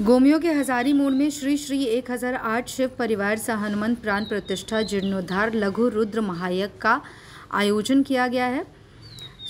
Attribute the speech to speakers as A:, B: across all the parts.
A: गोमियों के हजारी मोड़ में श्री श्री 1008 शिव परिवार हनुमंत प्राण प्रतिष्ठा जीर्णोद्धार लघु रुद्र महायज्ञ का आयोजन किया गया है।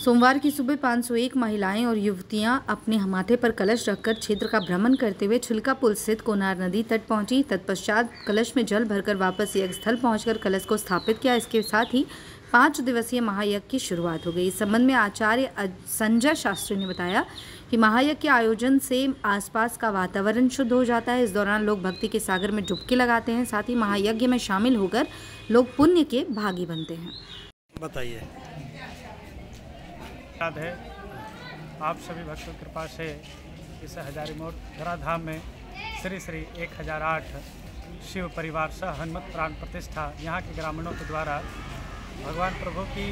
A: सोमवार की सुबह 501 महिलाएँ और युवतियाँ अपने माथे पर कलश रखकर क्षेत्र का भ्रमण करते हुए छिलका पुल स्थित कोनार नदी तट पहुँची। तत्पश्चात कलश में जल भरकर वापस यज्ञ स्थल पहुंचकर कलश को स्थापित किया। इसके साथ ही पाँच दिवसीय महायज्ञ की शुरुआत हो गई। इस संबंध में आचार्य संजय शास्त्री ने बताया कि महायज्ञ के आयोजन से आसपास का वातावरण शुद्ध हो जाता है। इस दौरान लोग भक्ति के सागर में डुबकी लगाते हैं। साथ ही महायज्ञ में शामिल होकर लोग पुण्य के भागी बनते हैं।
B: बताइए।
C: है। आप सभी भक्तों की कृपा से इस हजारी मोड़ धराधाम में श्री श्री एक हज़ार आठ शिव परिवार सह हनुमत प्राण प्रतिष्ठा यहाँ के ग्रामीणों के द्वारा भगवान प्रभु की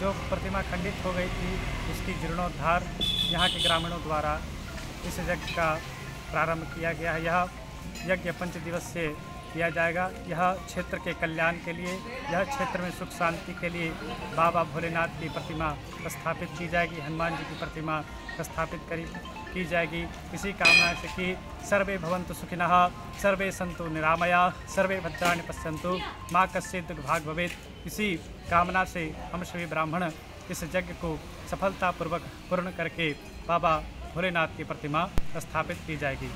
C: जो प्रतिमा खंडित हो गई थी, उसकी जीर्णोद्धार यहाँ के ग्रामीणों द्वारा इस यज्ञ का प्रारंभ किया गया है। यह यज्ञ पंच दिवस किया जाएगा। यह क्षेत्र के कल्याण के लिए, यह क्षेत्र में सुख शांति के लिए बाबा भोलेनाथ की प्रतिमा स्थापित की जाएगी, हनुमान जी की प्रतिमा स्थापित करी, की जाएगी। इसी कामना से कि सर्वे भवंतु सुखिनः, सर्वे संतु निरामया, सर्वे भद्राणि पश्यंतु माँ कश्य दुर्भाग भवेद इसी कामना से हम सभी ब्राह्मण इस यज्ञ को सफलतापूर्वक पूर्ण करके बाबा भोलेनाथ की प्रतिमा स्थापित की जाएगी।